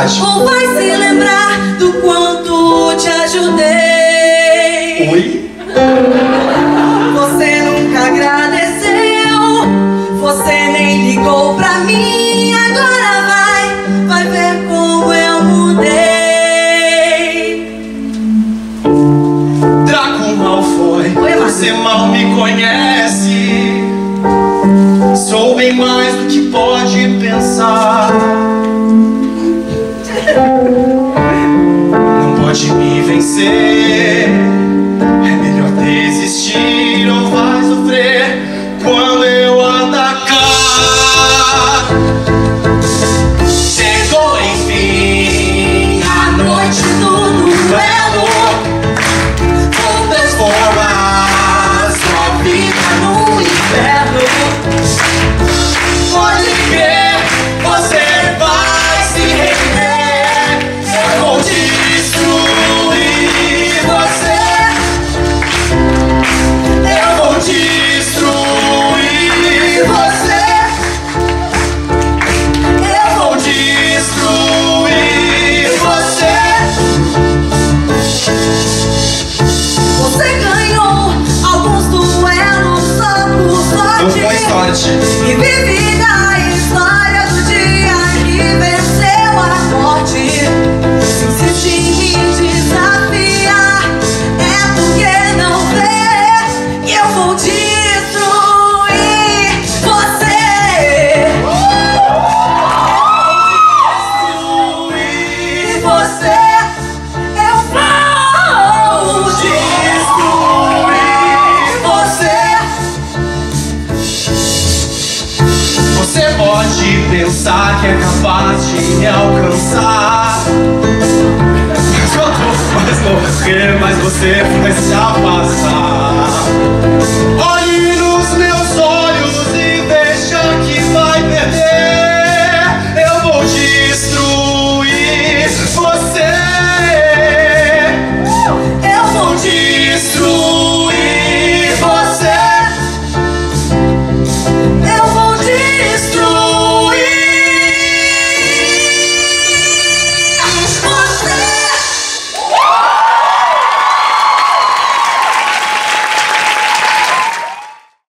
Ou vai se lembrar do quanto te ajudei. Oi? Você pode pensar que é capaz de me alcançar. Mas mais você vai se afastar